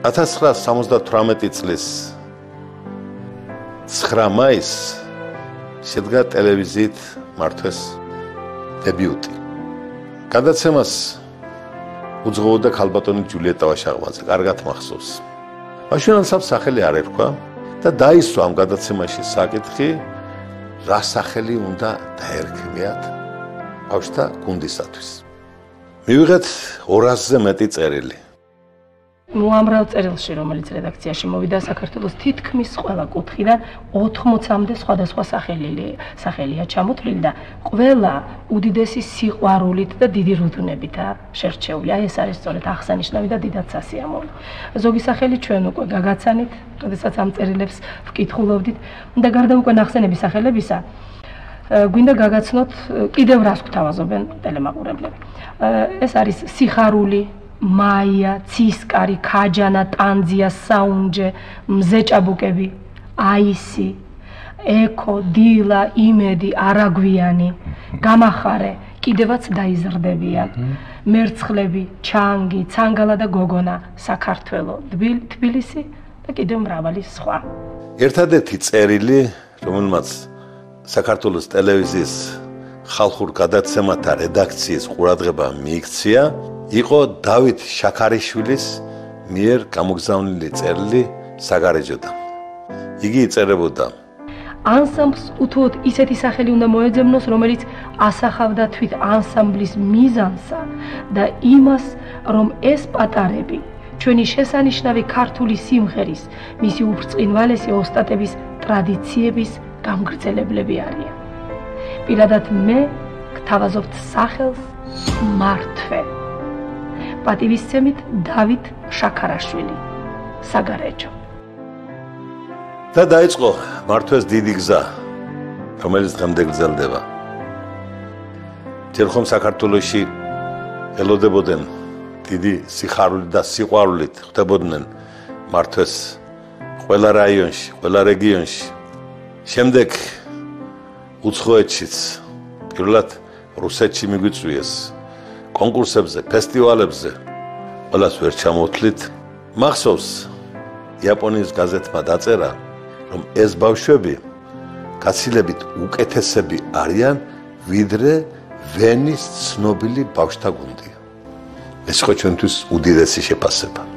1978 წლის 9 მაისს შედგა ტელევიზიით მართვეს დებიუტი. გადაცემას უძღვოდა ქალბატონი ჯულიეტა ვაშაღმაძე, კარგად მახსოვს. მაშინაცაც სახელი არ ერქვა და დაისვა ამ გადაცემაში საკითხი რა სახელი უნდა დაერქმიათ ბავშთა გუნდისათვის. მივიღეთ 200-ზე მეტი წერილი. მოამრავ წერილში, რომელიც რედაქციაში მოვიდა საქართველოს თითქმის ყველა კუთხიდან 80-მდე სხვადასხვა სახელი სახელია ჩამოთვლილი და ყველა უდიდესი სიყვარულით და დიდი რუდუნებითა შერჩეული. აი ეს არის სწორედ აღსანიშნავი და დიდად სასიამოვნო. ზოგი სახელი ჩვენ უკვე გაგაცანით, როდესაც ამ წერილებს ვკითხულობდით და გარდა უკვე ნახსენების სახელებისა გვინდა გაგაცნოთ კიდევ რას გვთავაზობენ ტელემაყურებლები. ეს არის სიხარული, მაია, ცისკარი, ქაჯანა, ტანძია, საუნჯე, მზეჭაბუკები, აისი, ეკო, დილა, იმედი, არაგვიანი, გამახარე, კიდევაც დაიზრდებიან. მერცხლები, ჩანგი, ცანგალა და გოგონა, საქართველო, თბილისი და კიდევ მრავალი სხვა. ერთადერთი წერილი, რომელმაც საქართველოს ტელევიზიის ხალხურ გადაცემათა რედაქციის ყურადღება მიიქცია, იყო დავით შაქარიშვილის მიერ გამოგზავნილი წერილი საგარეჯოდან. იგი იწერებოდა: ანსამბლს უთუოდ ისეთი სახელი უნდა მოეძებნოს, რომელიც ასახავდა თვით ანსამბლის მიზანსა და იმას, რომ ეს პატარები ჩვენი შესანიშნავი ქართული სიმღერის, მისი უბრძყინვალესი ოსტატების ტრადიციების გამგრძელებლები არიან. პირადად მე გთავაზობთ სახელს მართვე. პატივისცემით დავით შაქარაშვილი საგარეჯო. და დაიწყო მართვეს დიდი გზა რომელიც დღემდე გრძელდება. თერხომ საქართველოსში ელოდებოდნენ დიდი სიხარული და სიყვარულით ხდებოდნენ მართვეს ყველა რაიონში ყველა რეგიონში. შემდეგ უცხოეთშიც პირველად რუსეთში მიგვიწვიეს კონკურსებზე, ფესტივალებზე ყველას ვერ ჩამოთვლით. მახსოვს იაპონიის გაზეთმა დაწერა, რომ ეს ბავშვები გაცილებით უკეთესები არიან ვიდრე ვენის ცნობილი ბავშთა გუნდი. ეს ხო ჩვენთვის უდიდესი შეფასება.